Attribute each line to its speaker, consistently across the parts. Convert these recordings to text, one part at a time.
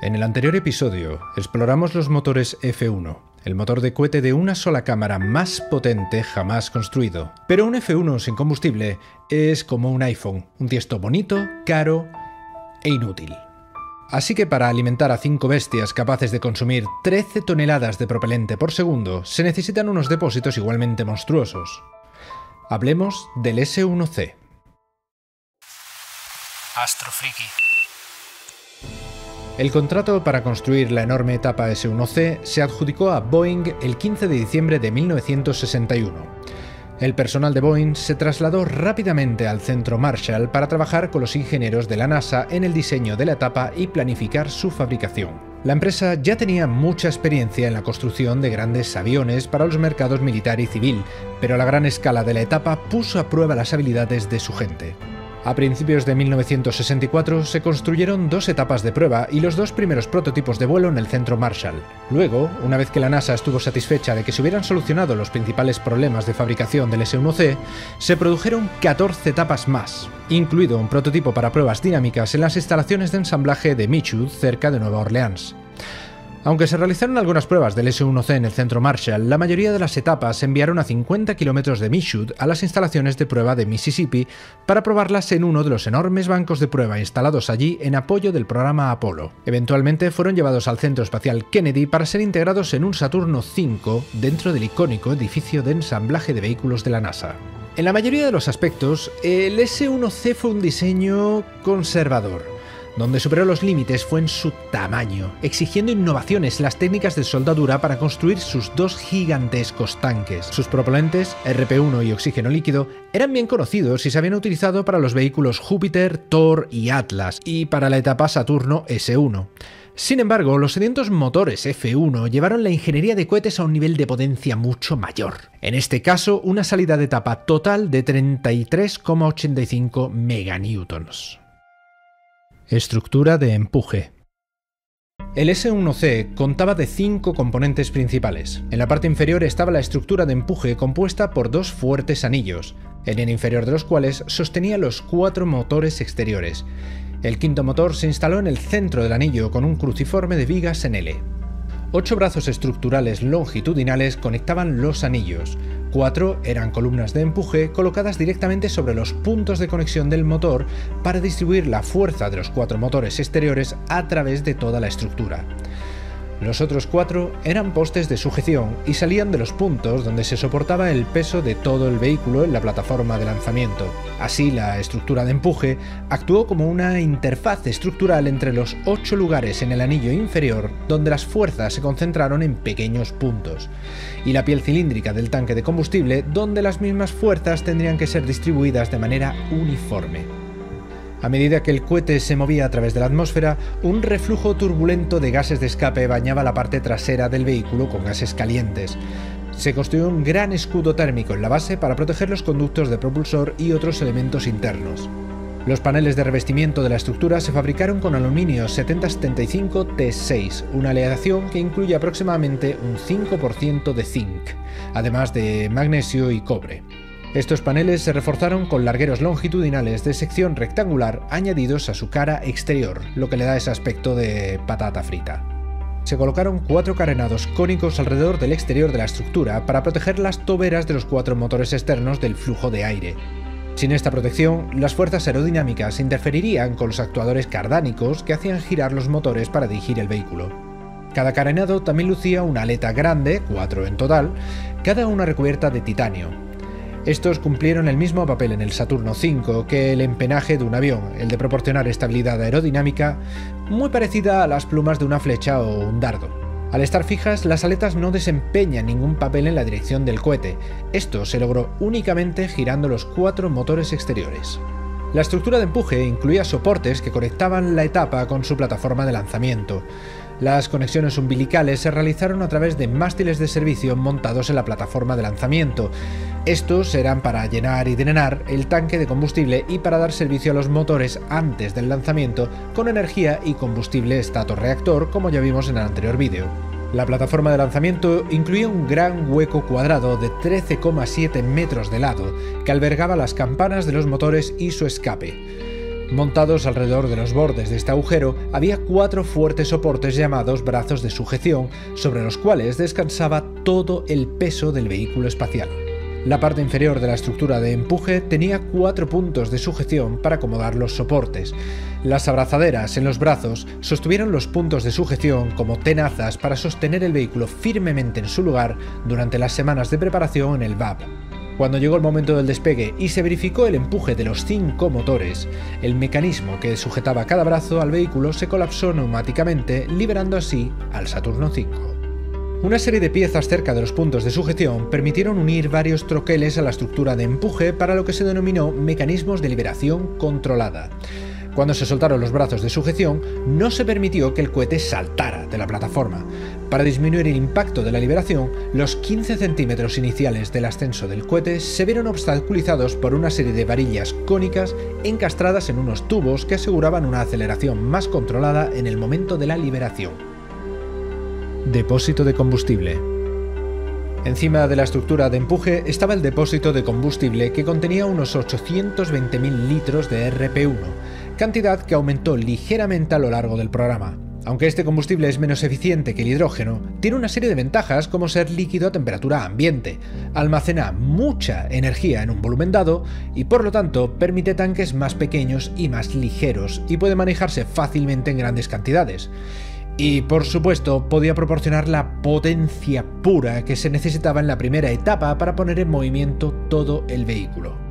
Speaker 1: En el anterior episodio exploramos los motores F1, el motor de cohete de una sola cámara más potente jamás construido. Pero un F1 sin combustible es como un iPhone, un tiesto bonito, caro e inútil. Así que para alimentar a cinco bestias capaces de consumir 13 toneladas de propelente por segundo, se necesitan unos depósitos igualmente monstruosos. Hablemos del S1C.
Speaker 2: Astrofriki.
Speaker 1: El contrato para construir la enorme etapa S1C se adjudicó a Boeing el 15 de diciembre de 1961. El personal de Boeing se trasladó rápidamente al centro Marshall para trabajar con los ingenieros de la NASA en el diseño de la etapa y planificar su fabricación. La empresa ya tenía mucha experiencia en la construcción de grandes aviones para los mercados militar y civil, pero la gran escala de la etapa puso a prueba las habilidades de su gente. A principios de 1964 se construyeron dos etapas de prueba y los dos primeros prototipos de vuelo en el centro Marshall. Luego, una vez que la NASA estuvo satisfecha de que se hubieran solucionado los principales problemas de fabricación del S-1C, se produjeron 14 etapas más, incluido un prototipo para pruebas dinámicas en las instalaciones de ensamblaje de Michoud cerca de Nueva Orleans. Aunque se realizaron algunas pruebas del S-1C en el centro Marshall, la mayoría de las etapas se enviaron a 50 kilómetros de Michoud a las instalaciones de prueba de Mississippi para probarlas en uno de los enormes bancos de prueba instalados allí en apoyo del programa Apolo. Eventualmente fueron llevados al Centro Espacial Kennedy para ser integrados en un Saturno V dentro del icónico edificio de ensamblaje de vehículos de la NASA. En la mayoría de los aspectos, el S-1C fue un diseño conservador donde superó los límites fue en su tamaño, exigiendo innovaciones en las técnicas de soldadura para construir sus dos gigantescos tanques. Sus propelentes, RP-1 y oxígeno líquido, eran bien conocidos y se habían utilizado para los vehículos Júpiter, Thor y Atlas, y para la etapa Saturno S1. Sin embargo, los sedientos motores F1 llevaron la ingeniería de cohetes a un nivel de potencia mucho mayor. En este caso, una salida de etapa total de 33,85 meganewtons. Estructura de empuje. El S1C contaba de cinco componentes principales. En la parte inferior estaba la estructura de empuje compuesta por dos fuertes anillos, en el inferior de los cuales sostenía los cuatro motores exteriores. El quinto motor se instaló en el centro del anillo con un cruciforme de vigas en L. Ocho brazos estructurales longitudinales conectaban los anillos, Cuatro eran columnas de empuje colocadas directamente sobre los puntos de conexión del motor para distribuir la fuerza de los cuatro motores exteriores a través de toda la estructura. Los otros cuatro eran postes de sujeción y salían de los puntos donde se soportaba el peso de todo el vehículo en la plataforma de lanzamiento. Así, la estructura de empuje actuó como una interfaz estructural entre los ocho lugares en el anillo inferior donde las fuerzas se concentraron en pequeños puntos, y la piel cilíndrica del tanque de combustible donde las mismas fuerzas tendrían que ser distribuidas de manera uniforme. A medida que el cohete se movía a través de la atmósfera, un reflujo turbulento de gases de escape bañaba la parte trasera del vehículo con gases calientes. Se construyó un gran escudo térmico en la base para proteger los conductos de propulsor y otros elementos internos. Los paneles de revestimiento de la estructura se fabricaron con aluminio 7075 T6, una aleación que incluye aproximadamente un 5% de zinc, además de magnesio y cobre. Estos paneles se reforzaron con largueros longitudinales de sección rectangular añadidos a su cara exterior, lo que le da ese aspecto de patata frita. Se colocaron cuatro carenados cónicos alrededor del exterior de la estructura para proteger las toberas de los cuatro motores externos del flujo de aire. Sin esta protección, las fuerzas aerodinámicas interferirían con los actuadores cardánicos que hacían girar los motores para dirigir el vehículo. Cada carenado también lucía una aleta grande, cuatro en total, cada una recubierta de titanio, estos cumplieron el mismo papel en el Saturno V que el empenaje de un avión, el de proporcionar estabilidad aerodinámica muy parecida a las plumas de una flecha o un dardo. Al estar fijas, las aletas no desempeñan ningún papel en la dirección del cohete. Esto se logró únicamente girando los cuatro motores exteriores. La estructura de empuje incluía soportes que conectaban la etapa con su plataforma de lanzamiento. Las conexiones umbilicales se realizaron a través de mástiles de servicio montados en la plataforma de lanzamiento. Estos eran para llenar y drenar el tanque de combustible y para dar servicio a los motores antes del lanzamiento con energía y combustible reactor, como ya vimos en el anterior vídeo. La plataforma de lanzamiento incluía un gran hueco cuadrado de 13,7 metros de lado que albergaba las campanas de los motores y su escape. Montados alrededor de los bordes de este agujero había cuatro fuertes soportes llamados brazos de sujeción sobre los cuales descansaba todo el peso del vehículo espacial. La parte inferior de la estructura de empuje tenía cuatro puntos de sujeción para acomodar los soportes. Las abrazaderas en los brazos sostuvieron los puntos de sujeción como tenazas para sostener el vehículo firmemente en su lugar durante las semanas de preparación en el VAP. Cuando llegó el momento del despegue y se verificó el empuje de los cinco motores, el mecanismo que sujetaba cada brazo al vehículo se colapsó neumáticamente, liberando así al Saturno V. Una serie de piezas cerca de los puntos de sujeción permitieron unir varios troqueles a la estructura de empuje para lo que se denominó mecanismos de liberación controlada. Cuando se soltaron los brazos de sujeción, no se permitió que el cohete saltara de la plataforma. Para disminuir el impacto de la liberación, los 15 centímetros iniciales del ascenso del cohete se vieron obstaculizados por una serie de varillas cónicas encastradas en unos tubos que aseguraban una aceleración más controlada en el momento de la liberación. Depósito de combustible. Encima de la estructura de empuje estaba el depósito de combustible que contenía unos 820.000 litros de RP1, cantidad que aumentó ligeramente a lo largo del programa. Aunque este combustible es menos eficiente que el hidrógeno, tiene una serie de ventajas como ser líquido a temperatura ambiente, almacena mucha energía en un volumen dado y por lo tanto permite tanques más pequeños y más ligeros y puede manejarse fácilmente en grandes cantidades. Y por supuesto podía proporcionar la potencia pura que se necesitaba en la primera etapa para poner en movimiento todo el vehículo.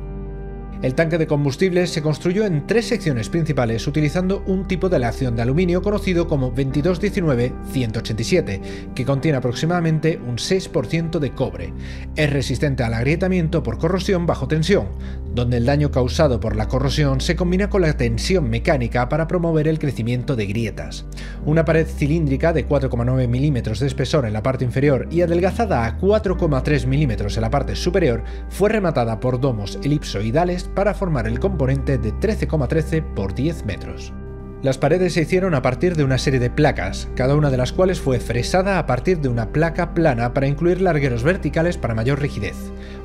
Speaker 1: El tanque de combustible se construyó en tres secciones principales utilizando un tipo de aleación de aluminio conocido como 2219-187, que contiene aproximadamente un 6% de cobre. Es resistente al agrietamiento por corrosión bajo tensión, donde el daño causado por la corrosión se combina con la tensión mecánica para promover el crecimiento de grietas. Una pared cilíndrica de 4,9 milímetros de espesor en la parte inferior y adelgazada a 4,3 milímetros en la parte superior fue rematada por domos elipsoidales para formar el componente de 13,13 por 10 metros. Las paredes se hicieron a partir de una serie de placas, cada una de las cuales fue fresada a partir de una placa plana para incluir largueros verticales para mayor rigidez.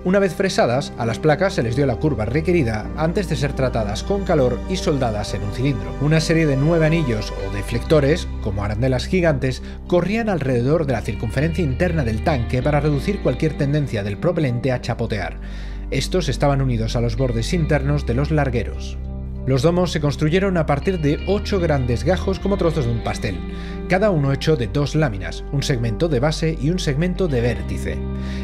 Speaker 1: Una vez fresadas, a las placas se les dio la curva requerida antes de ser tratadas con calor y soldadas en un cilindro. Una serie de nueve anillos o deflectores, como arandelas gigantes, corrían alrededor de la circunferencia interna del tanque para reducir cualquier tendencia del propelente a chapotear. Estos estaban unidos a los bordes internos de los largueros. Los domos se construyeron a partir de ocho grandes gajos como trozos de un pastel, cada uno hecho de dos láminas, un segmento de base y un segmento de vértice.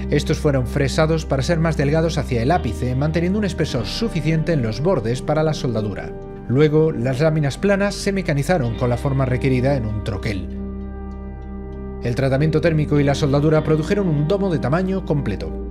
Speaker 1: Estos fueron fresados para ser más delgados hacia el ápice, manteniendo un espesor suficiente en los bordes para la soldadura. Luego, las láminas planas se mecanizaron con la forma requerida en un troquel. El tratamiento térmico y la soldadura produjeron un domo de tamaño completo.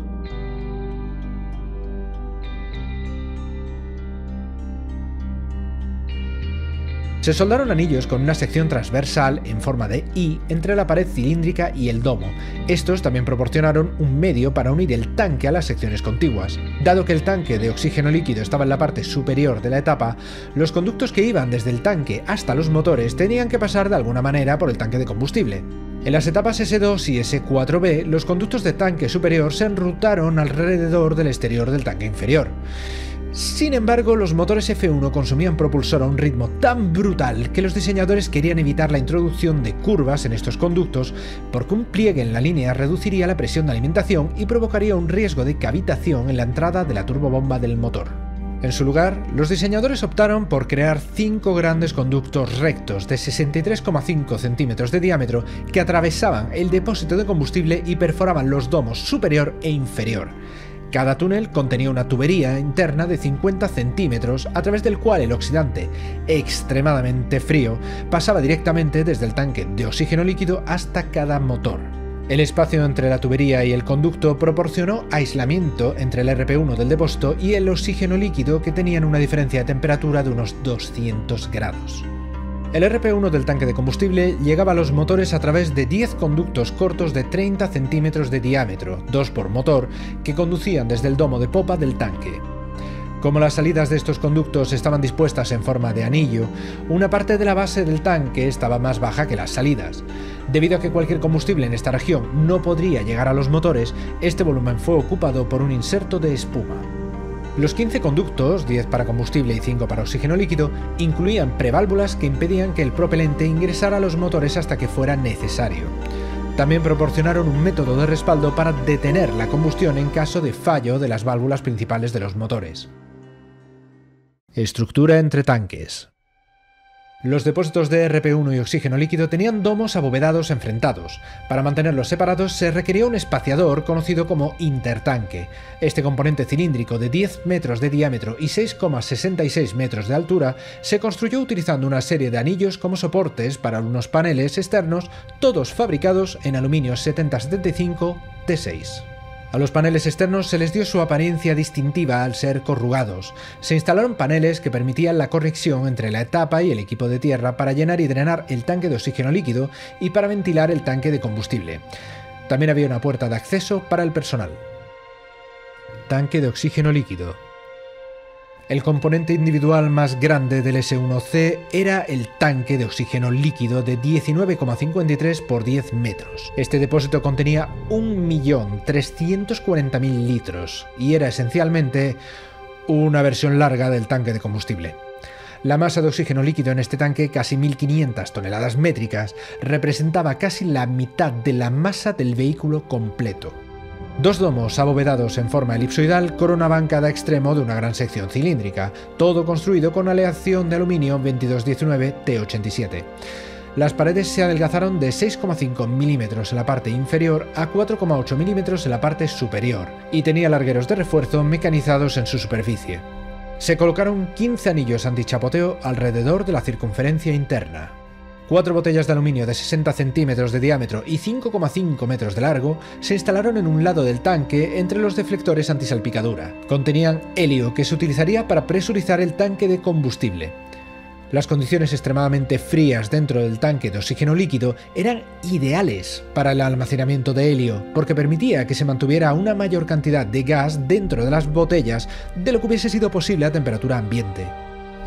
Speaker 1: Se soldaron anillos con una sección transversal en forma de I entre la pared cilíndrica y el domo. Estos también proporcionaron un medio para unir el tanque a las secciones contiguas. Dado que el tanque de oxígeno líquido estaba en la parte superior de la etapa, los conductos que iban desde el tanque hasta los motores tenían que pasar de alguna manera por el tanque de combustible. En las etapas S2 y S4B, los conductos de tanque superior se enrutaron alrededor del exterior del tanque inferior. Sin embargo, los motores F1 consumían propulsor a un ritmo tan brutal que los diseñadores querían evitar la introducción de curvas en estos conductos porque un pliegue en la línea reduciría la presión de alimentación y provocaría un riesgo de cavitación en la entrada de la turbobomba del motor. En su lugar, los diseñadores optaron por crear cinco grandes conductos rectos de 63,5 centímetros de diámetro que atravesaban el depósito de combustible y perforaban los domos superior e inferior. Cada túnel contenía una tubería interna de 50 centímetros a través del cual el oxidante, extremadamente frío, pasaba directamente desde el tanque de oxígeno líquido hasta cada motor. El espacio entre la tubería y el conducto proporcionó aislamiento entre el RP1 del depósito y el oxígeno líquido que tenían una diferencia de temperatura de unos 200 grados. El RP1 del tanque de combustible llegaba a los motores a través de 10 conductos cortos de 30 centímetros de diámetro, dos por motor, que conducían desde el domo de popa del tanque. Como las salidas de estos conductos estaban dispuestas en forma de anillo, una parte de la base del tanque estaba más baja que las salidas. Debido a que cualquier combustible en esta región no podría llegar a los motores, este volumen fue ocupado por un inserto de espuma. Los 15 conductos, 10 para combustible y 5 para oxígeno líquido, incluían preválvulas que impedían que el propelente ingresara a los motores hasta que fuera necesario. También proporcionaron un método de respaldo para detener la combustión en caso de fallo de las válvulas principales de los motores. Estructura entre tanques. Los depósitos de RP1 y oxígeno líquido tenían domos abovedados enfrentados. Para mantenerlos separados se requería un espaciador conocido como intertanque. Este componente cilíndrico de 10 metros de diámetro y 6,66 metros de altura se construyó utilizando una serie de anillos como soportes para unos paneles externos, todos fabricados en aluminio 7075 T6. A los paneles externos se les dio su apariencia distintiva al ser corrugados. Se instalaron paneles que permitían la corrección entre la etapa y el equipo de tierra para llenar y drenar el tanque de oxígeno líquido y para ventilar el tanque de combustible. También había una puerta de acceso para el personal. Tanque de oxígeno líquido. El componente individual más grande del S1C era el tanque de oxígeno líquido de 19,53 por 10 metros. Este depósito contenía 1.340.000 litros y era esencialmente una versión larga del tanque de combustible. La masa de oxígeno líquido en este tanque, casi 1.500 toneladas métricas, representaba casi la mitad de la masa del vehículo completo. Dos domos abovedados en forma elipsoidal coronaban cada extremo de una gran sección cilíndrica, todo construido con aleación de aluminio 2219 T87. Las paredes se adelgazaron de 6,5 milímetros en la parte inferior a 4,8 milímetros en la parte superior y tenía largueros de refuerzo mecanizados en su superficie. Se colocaron 15 anillos antichapoteo alrededor de la circunferencia interna. Cuatro botellas de aluminio de 60 centímetros de diámetro y 5,5 metros de largo se instalaron en un lado del tanque entre los deflectores antisalpicadura. Contenían helio que se utilizaría para presurizar el tanque de combustible. Las condiciones extremadamente frías dentro del tanque de oxígeno líquido eran ideales para el almacenamiento de helio, porque permitía que se mantuviera una mayor cantidad de gas dentro de las botellas de lo que hubiese sido posible a temperatura ambiente.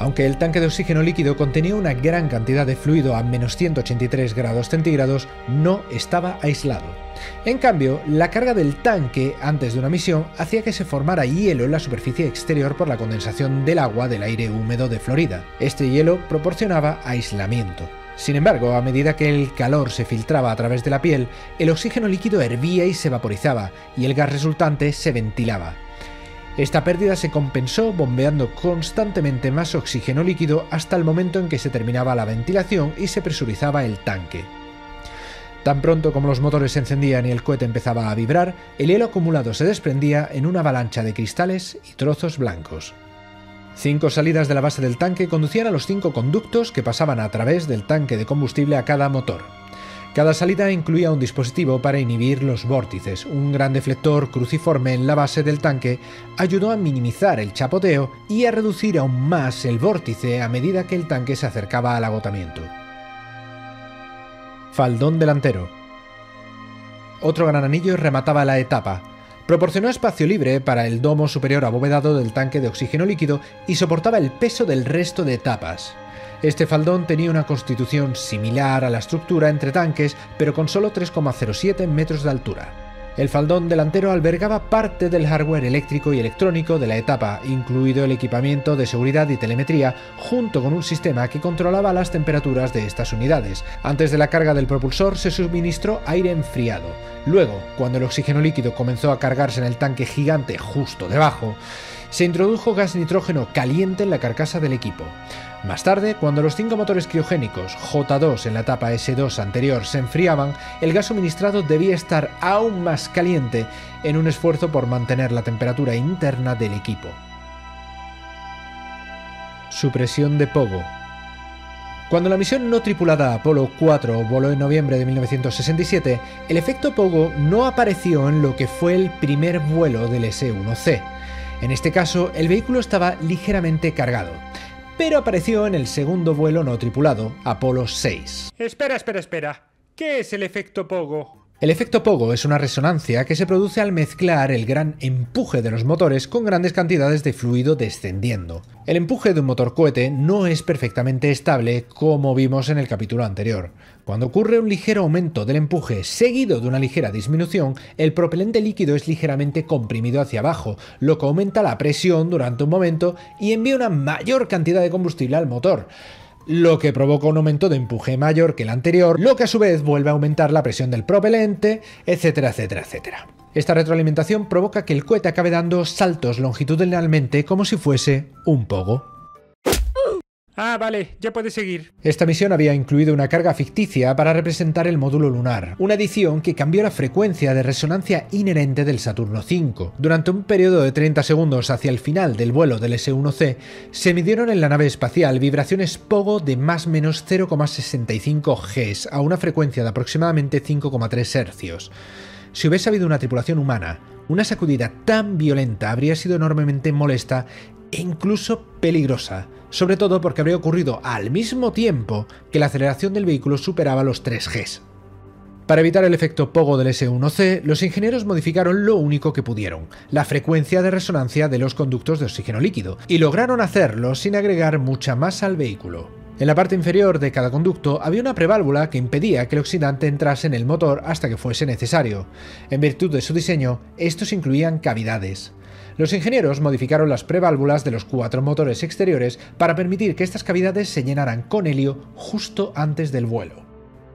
Speaker 1: Aunque el tanque de oxígeno líquido contenía una gran cantidad de fluido a menos 183 grados centígrados, no estaba aislado. En cambio, la carga del tanque antes de una misión hacía que se formara hielo en la superficie exterior por la condensación del agua del aire húmedo de Florida. Este hielo proporcionaba aislamiento. Sin embargo, a medida que el calor se filtraba a través de la piel, el oxígeno líquido hervía y se vaporizaba, y el gas resultante se ventilaba. Esta pérdida se compensó bombeando constantemente más oxígeno líquido hasta el momento en que se terminaba la ventilación y se presurizaba el tanque. Tan pronto como los motores se encendían y el cohete empezaba a vibrar, el hielo acumulado se desprendía en una avalancha de cristales y trozos blancos. Cinco salidas de la base del tanque conducían a los cinco conductos que pasaban a través del tanque de combustible a cada motor. Cada salida incluía un dispositivo para inhibir los vórtices. Un gran deflector cruciforme en la base del tanque ayudó a minimizar el chapoteo y a reducir aún más el vórtice a medida que el tanque se acercaba al agotamiento. Faldón delantero. Otro gran anillo remataba la etapa. Proporcionó espacio libre para el domo superior abovedado del tanque de oxígeno líquido y soportaba el peso del resto de etapas. Este faldón tenía una constitución similar a la estructura entre tanques, pero con solo 3,07 metros de altura. El faldón delantero albergaba parte del hardware eléctrico y electrónico de la etapa, incluido el equipamiento de seguridad y telemetría, junto con un sistema que controlaba las temperaturas de estas unidades. Antes de la carga del propulsor se suministró aire enfriado. Luego, cuando el oxígeno líquido comenzó a cargarse en el tanque gigante justo debajo, se introdujo gas nitrógeno caliente en la carcasa del equipo. Más tarde, cuando los cinco motores criogénicos J2 en la etapa S2 anterior se enfriaban, el gas suministrado debía estar aún más caliente en un esfuerzo por mantener la temperatura interna del equipo. Supresión de Pogo. Cuando la misión no tripulada Apolo 4 voló en noviembre de 1967, el efecto Pogo no apareció en lo que fue el primer vuelo del S-1C. En este caso, el vehículo estaba ligeramente cargado pero apareció en el segundo vuelo no tripulado, Apolo 6.
Speaker 2: Espera, espera, espera. ¿Qué es el efecto Pogo?
Speaker 1: El efecto Pogo es una resonancia que se produce al mezclar el gran empuje de los motores con grandes cantidades de fluido descendiendo. El empuje de un motor cohete no es perfectamente estable como vimos en el capítulo anterior. Cuando ocurre un ligero aumento del empuje seguido de una ligera disminución, el propelente líquido es ligeramente comprimido hacia abajo, lo que aumenta la presión durante un momento y envía una mayor cantidad de combustible al motor lo que provoca un aumento de empuje mayor que el anterior, lo que a su vez vuelve a aumentar la presión del propelente, etcétera, etcétera, etcétera. Esta retroalimentación provoca que el cohete acabe dando saltos longitudinalmente como si fuese un pogo.
Speaker 2: Ah, vale, ya puedes seguir.
Speaker 1: Esta misión había incluido una carga ficticia para representar el módulo lunar, una adición que cambió la frecuencia de resonancia inherente del Saturno V. Durante un periodo de 30 segundos hacia el final del vuelo del S-1C, se midieron en la nave espacial vibraciones POGO de más menos 0,65 Gs a una frecuencia de aproximadamente 5,3 Hz. Si hubiese habido una tripulación humana, una sacudida tan violenta habría sido enormemente molesta e incluso peligrosa, sobre todo porque habría ocurrido al mismo tiempo que la aceleración del vehículo superaba los 3 Gs. Para evitar el efecto pogo del S1C, los ingenieros modificaron lo único que pudieron, la frecuencia de resonancia de los conductos de oxígeno líquido, y lograron hacerlo sin agregar mucha masa al vehículo. En la parte inferior de cada conducto había una preválvula que impedía que el oxidante entrase en el motor hasta que fuese necesario. En virtud de su diseño, estos incluían cavidades. Los ingenieros modificaron las preválvulas de los cuatro motores exteriores para permitir que estas cavidades se llenaran con helio justo antes del vuelo.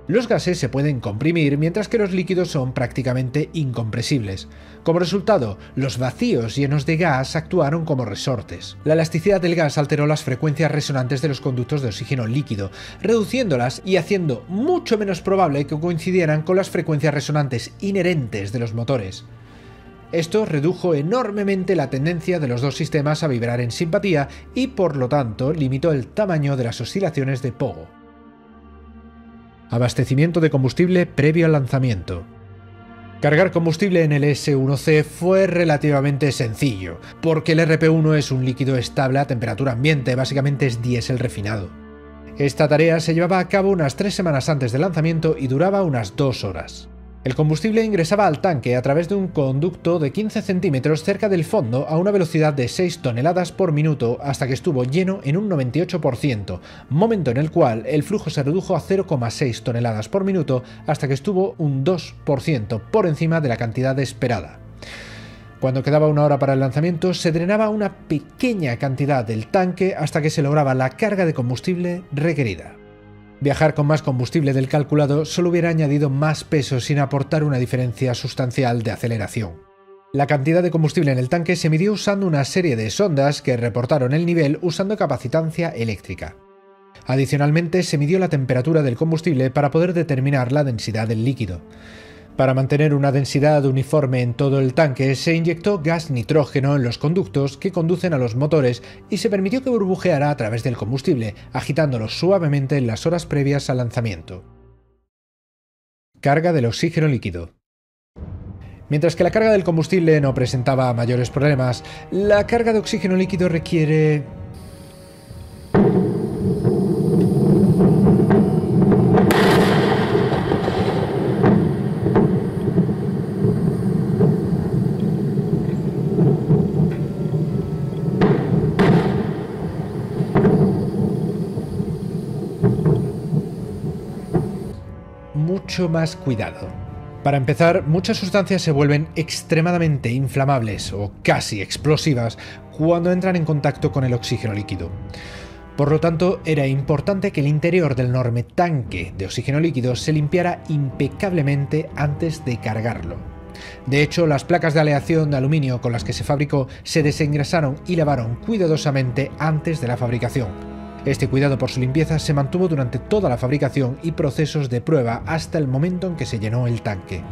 Speaker 1: Los gases se pueden comprimir mientras que los líquidos son prácticamente incompresibles. Como resultado, los vacíos llenos de gas actuaron como resortes. La elasticidad del gas alteró las frecuencias resonantes de los conductos de oxígeno líquido, reduciéndolas y haciendo mucho menos probable que coincidieran con las frecuencias resonantes inherentes de los motores. Esto redujo enormemente la tendencia de los dos sistemas a vibrar en simpatía y por lo tanto limitó el tamaño de las oscilaciones de Pogo. Abastecimiento de combustible previo al lanzamiento. Cargar combustible en el S1C fue relativamente sencillo, porque el RP1 es un líquido estable a temperatura ambiente, básicamente es diésel refinado. Esta tarea se llevaba a cabo unas tres semanas antes del lanzamiento y duraba unas dos horas. El combustible ingresaba al tanque a través de un conducto de 15 centímetros cerca del fondo a una velocidad de 6 toneladas por minuto hasta que estuvo lleno en un 98%, momento en el cual el flujo se redujo a 0,6 toneladas por minuto hasta que estuvo un 2% por encima de la cantidad esperada. Cuando quedaba una hora para el lanzamiento, se drenaba una pequeña cantidad del tanque hasta que se lograba la carga de combustible requerida. Viajar con más combustible del calculado solo hubiera añadido más peso sin aportar una diferencia sustancial de aceleración. La cantidad de combustible en el tanque se midió usando una serie de sondas que reportaron el nivel usando capacitancia eléctrica. Adicionalmente, se midió la temperatura del combustible para poder determinar la densidad del líquido. Para mantener una densidad uniforme en todo el tanque, se inyectó gas nitrógeno en los conductos que conducen a los motores y se permitió que burbujeara a través del combustible, agitándolo suavemente en las horas previas al lanzamiento. Carga del oxígeno líquido. Mientras que la carga del combustible no presentaba mayores problemas, la carga de oxígeno líquido requiere más cuidado. Para empezar, muchas sustancias se vuelven extremadamente inflamables o casi explosivas cuando entran en contacto con el oxígeno líquido. Por lo tanto, era importante que el interior del enorme tanque de oxígeno líquido se limpiara impecablemente antes de cargarlo. De hecho, las placas de aleación de aluminio con las que se fabricó se desengrasaron y lavaron cuidadosamente antes de la fabricación, este cuidado por su limpieza se mantuvo durante toda la fabricación y procesos de prueba hasta el momento en que se llenó el tanque.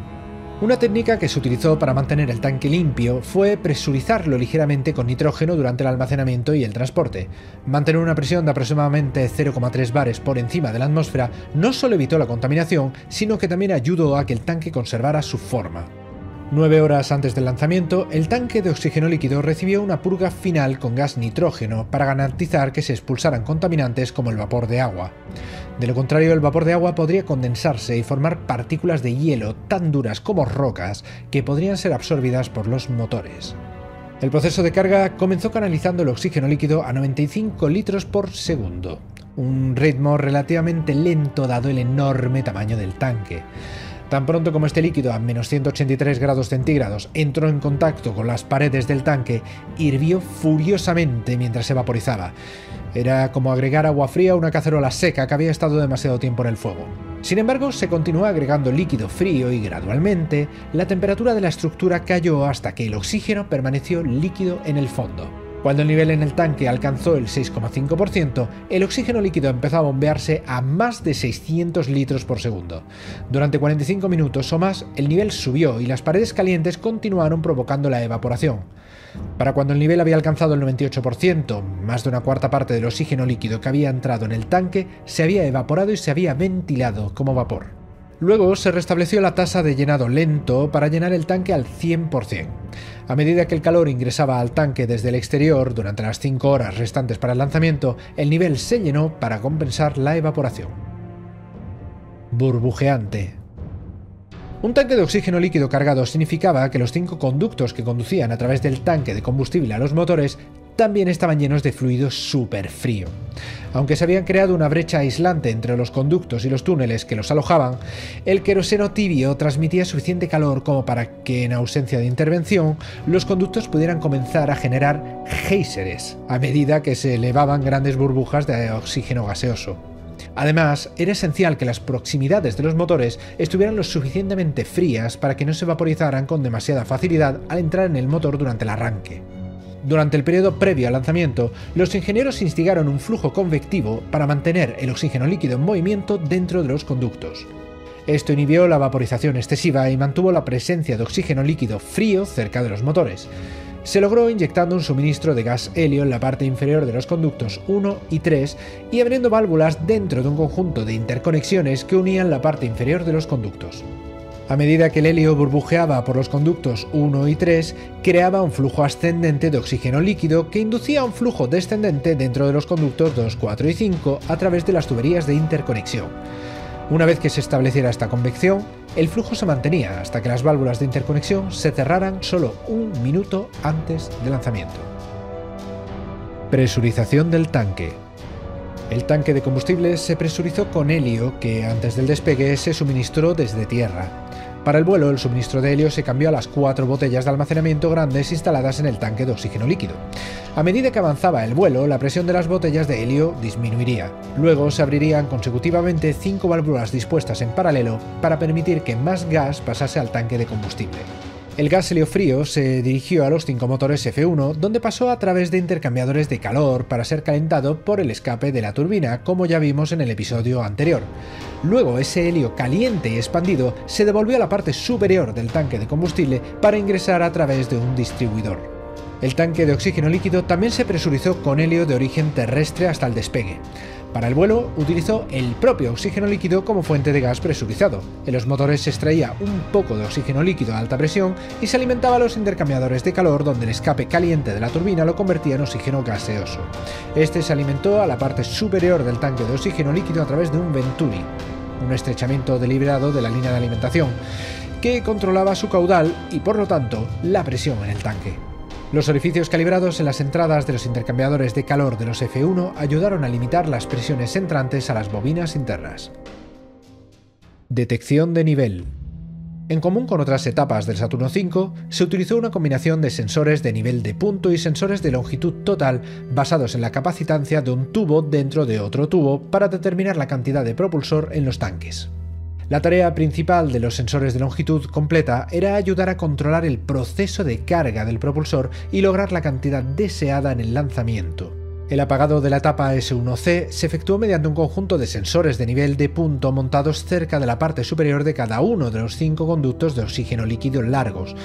Speaker 1: Una técnica que se utilizó para mantener el tanque limpio fue presurizarlo ligeramente con nitrógeno durante el almacenamiento y el transporte. Mantener una presión de aproximadamente 0,3 bares por encima de la atmósfera no solo evitó la contaminación, sino que también ayudó a que el tanque conservara su forma. Nueve horas antes del lanzamiento, el tanque de oxígeno líquido recibió una purga final con gas nitrógeno para garantizar que se expulsaran contaminantes como el vapor de agua. De lo contrario, el vapor de agua podría condensarse y formar partículas de hielo tan duras como rocas que podrían ser absorbidas por los motores. El proceso de carga comenzó canalizando el oxígeno líquido a 95 litros por segundo, un ritmo relativamente lento dado el enorme tamaño del tanque. Tan pronto como este líquido a menos 183 grados centígrados entró en contacto con las paredes del tanque, hirvió furiosamente mientras se vaporizaba. Era como agregar agua fría a una cacerola seca que había estado demasiado tiempo en el fuego. Sin embargo, se continuó agregando líquido frío y gradualmente la temperatura de la estructura cayó hasta que el oxígeno permaneció líquido en el fondo. Cuando el nivel en el tanque alcanzó el 6,5%, el oxígeno líquido empezó a bombearse a más de 600 litros por segundo. Durante 45 minutos o más, el nivel subió y las paredes calientes continuaron provocando la evaporación. Para cuando el nivel había alcanzado el 98%, más de una cuarta parte del oxígeno líquido que había entrado en el tanque se había evaporado y se había ventilado como vapor. Luego se restableció la tasa de llenado lento para llenar el tanque al 100%. A medida que el calor ingresaba al tanque desde el exterior durante las 5 horas restantes para el lanzamiento, el nivel se llenó para compensar la evaporación. Burbujeante. Un tanque de oxígeno líquido cargado significaba que los cinco conductos que conducían a través del tanque de combustible a los motores también estaban llenos de fluido súper frío. Aunque se habían creado una brecha aislante entre los conductos y los túneles que los alojaban, el queroseno tibio transmitía suficiente calor como para que, en ausencia de intervención, los conductos pudieran comenzar a generar géiseres a medida que se elevaban grandes burbujas de oxígeno gaseoso. Además, era esencial que las proximidades de los motores estuvieran lo suficientemente frías para que no se vaporizaran con demasiada facilidad al entrar en el motor durante el arranque. Durante el periodo previo al lanzamiento, los ingenieros instigaron un flujo convectivo para mantener el oxígeno líquido en movimiento dentro de los conductos. Esto inhibió la vaporización excesiva y mantuvo la presencia de oxígeno líquido frío cerca de los motores. Se logró inyectando un suministro de gas helio en la parte inferior de los conductos 1 y 3 y abriendo válvulas dentro de un conjunto de interconexiones que unían la parte inferior de los conductos. A medida que el helio burbujeaba por los conductos 1 y 3, creaba un flujo ascendente de oxígeno líquido que inducía un flujo descendente dentro de los conductos 2, 4 y 5 a través de las tuberías de interconexión. Una vez que se estableciera esta convección, el flujo se mantenía hasta que las válvulas de interconexión se cerraran solo un minuto antes del lanzamiento. Presurización del tanque. El tanque de combustible se presurizó con helio que antes del despegue se suministró desde tierra. Para el vuelo, el suministro de helio se cambió a las cuatro botellas de almacenamiento grandes instaladas en el tanque de oxígeno líquido. A medida que avanzaba el vuelo, la presión de las botellas de helio disminuiría. Luego se abrirían consecutivamente cinco válvulas dispuestas en paralelo para permitir que más gas pasase al tanque de combustible. El gas helio frío se dirigió a los cinco motores F1, donde pasó a través de intercambiadores de calor para ser calentado por el escape de la turbina, como ya vimos en el episodio anterior. Luego ese helio caliente y expandido se devolvió a la parte superior del tanque de combustible para ingresar a través de un distribuidor. El tanque de oxígeno líquido también se presurizó con helio de origen terrestre hasta el despegue. Para el vuelo utilizó el propio oxígeno líquido como fuente de gas presurizado. En los motores se extraía un poco de oxígeno líquido a alta presión y se alimentaba a los intercambiadores de calor donde el escape caliente de la turbina lo convertía en oxígeno gaseoso. Este se alimentó a la parte superior del tanque de oxígeno líquido a través de un venturi, un estrechamiento deliberado de la línea de alimentación, que controlaba su caudal y por lo tanto la presión en el tanque. Los orificios calibrados en las entradas de los intercambiadores de calor de los F1 ayudaron a limitar las presiones entrantes a las bobinas internas. Detección de nivel. En común con otras etapas del Saturno V, se utilizó una combinación de sensores de nivel de punto y sensores de longitud total basados en la capacitancia de un tubo dentro de otro tubo para determinar la cantidad de propulsor en los tanques. La tarea principal de los sensores de longitud completa era ayudar a controlar el proceso de carga del propulsor y lograr la cantidad deseada en el lanzamiento. El apagado de la etapa S1C se efectuó mediante un conjunto de sensores de nivel de punto montados cerca de la parte superior de cada uno de los cinco conductos de oxígeno líquido largos.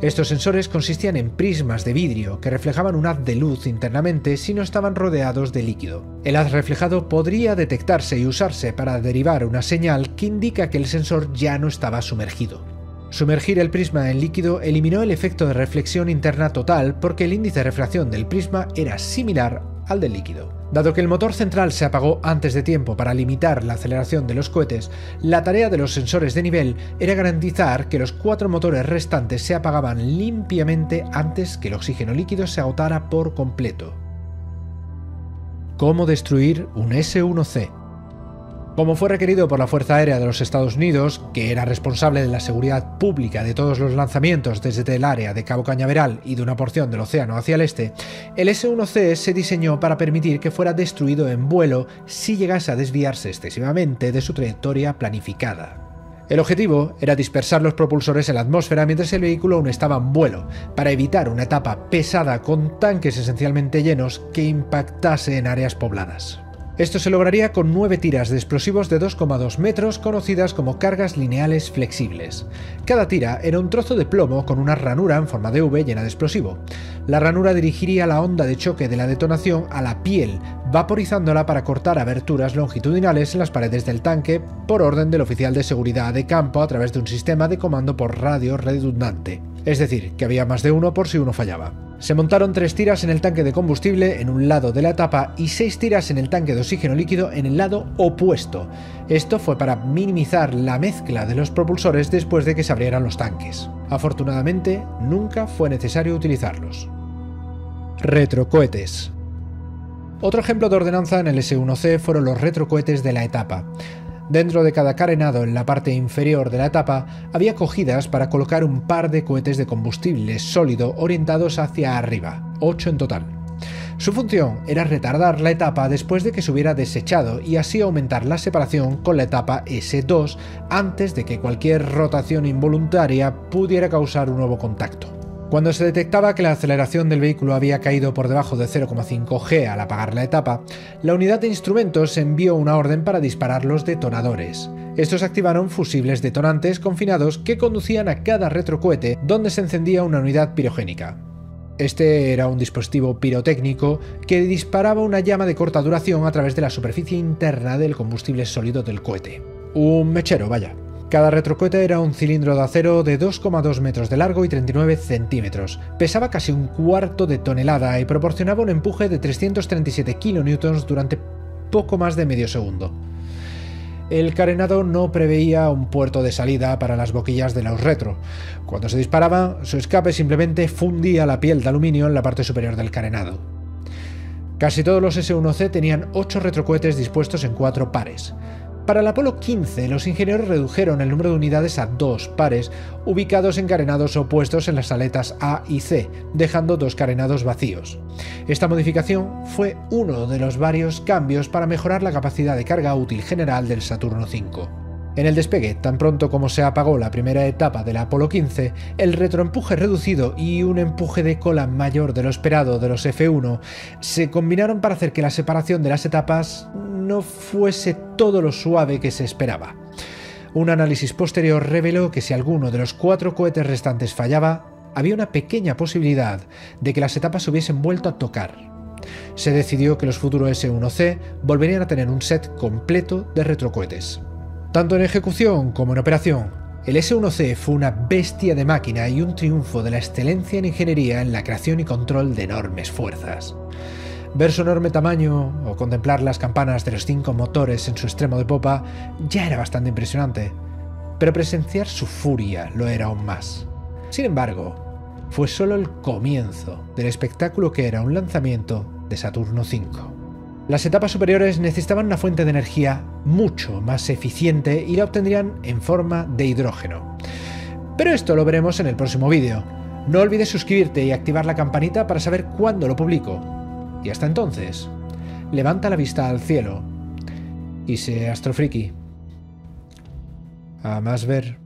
Speaker 1: Estos sensores consistían en prismas de vidrio que reflejaban un haz de luz internamente si no estaban rodeados de líquido. El haz reflejado podría detectarse y usarse para derivar una señal que indica que el sensor ya no estaba sumergido. Sumergir el prisma en líquido eliminó el efecto de reflexión interna total porque el índice de refracción del prisma era similar al del líquido. Dado que el motor central se apagó antes de tiempo para limitar la aceleración de los cohetes, la tarea de los sensores de nivel era garantizar que los cuatro motores restantes se apagaban limpiamente antes que el oxígeno líquido se agotara por completo. ¿Cómo destruir un S-1C? Como fue requerido por la Fuerza Aérea de los Estados Unidos, que era responsable de la seguridad pública de todos los lanzamientos desde el área de Cabo Cañaveral y de una porción del océano hacia el este, el S-1C se diseñó para permitir que fuera destruido en vuelo si llegase a desviarse excesivamente de su trayectoria planificada. El objetivo era dispersar los propulsores en la atmósfera mientras el vehículo aún estaba en vuelo, para evitar una etapa pesada con tanques esencialmente llenos que impactase en áreas pobladas. Esto se lograría con nueve tiras de explosivos de 2,2 metros conocidas como cargas lineales flexibles. Cada tira era un trozo de plomo con una ranura en forma de V llena de explosivo. La ranura dirigiría la onda de choque de la detonación a la piel, vaporizándola para cortar aberturas longitudinales en las paredes del tanque por orden del oficial de seguridad de campo a través de un sistema de comando por radio redundante. Es decir, que había más de uno por si uno fallaba. Se montaron tres tiras en el tanque de combustible en un lado de la etapa y seis tiras en el tanque de oxígeno líquido en el lado opuesto. Esto fue para minimizar la mezcla de los propulsores después de que se abrieran los tanques. Afortunadamente, nunca fue necesario utilizarlos. Retrocohetes. Otro ejemplo de ordenanza en el S1C fueron los retrocohetes de la etapa. Dentro de cada carenado en la parte inferior de la etapa había cogidas para colocar un par de cohetes de combustible sólido orientados hacia arriba, 8 en total. Su función era retardar la etapa después de que se hubiera desechado y así aumentar la separación con la etapa S2 antes de que cualquier rotación involuntaria pudiera causar un nuevo contacto. Cuando se detectaba que la aceleración del vehículo había caído por debajo de 0,5 G al apagar la etapa, la unidad de instrumentos envió una orden para disparar los detonadores. Estos activaron fusibles detonantes confinados que conducían a cada retrocohete donde se encendía una unidad pirogénica. Este era un dispositivo pirotécnico que disparaba una llama de corta duración a través de la superficie interna del combustible sólido del cohete. Un mechero, vaya. Cada retrocohete era un cilindro de acero de 2,2 metros de largo y 39 centímetros. Pesaba casi un cuarto de tonelada y proporcionaba un empuje de 337 kN durante poco más de medio segundo. El carenado no preveía un puerto de salida para las boquillas de los retro. Cuando se disparaba, su escape simplemente fundía la piel de aluminio en la parte superior del carenado. Casi todos los S-1C tenían 8 retrocohetes dispuestos en cuatro pares. Para el Apolo 15, los ingenieros redujeron el número de unidades a dos pares, ubicados en carenados opuestos en las aletas A y C, dejando dos carenados vacíos. Esta modificación fue uno de los varios cambios para mejorar la capacidad de carga útil general del Saturno V. En el despegue, tan pronto como se apagó la primera etapa del Apolo 15, el retroempuje reducido y un empuje de cola mayor de lo esperado de los F1 se combinaron para hacer que la separación de las etapas no fuese todo lo suave que se esperaba. Un análisis posterior reveló que si alguno de los cuatro cohetes restantes fallaba, había una pequeña posibilidad de que las etapas hubiesen vuelto a tocar. Se decidió que los futuros S1C volverían a tener un set completo de retrocohetes. Tanto en ejecución como en operación, el S1C fue una bestia de máquina y un triunfo de la excelencia en ingeniería en la creación y control de enormes fuerzas. Ver su enorme tamaño o contemplar las campanas de los cinco motores en su extremo de popa ya era bastante impresionante, pero presenciar su furia lo era aún más. Sin embargo, fue solo el comienzo del espectáculo que era un lanzamiento de Saturno V. Las etapas superiores necesitaban una fuente de energía mucho más eficiente y la obtendrían en forma de hidrógeno. Pero esto lo veremos en el próximo vídeo. No olvides suscribirte y activar la campanita para saber cuándo lo publico. Y hasta entonces, levanta la vista al cielo y sé astrofriki. A más ver.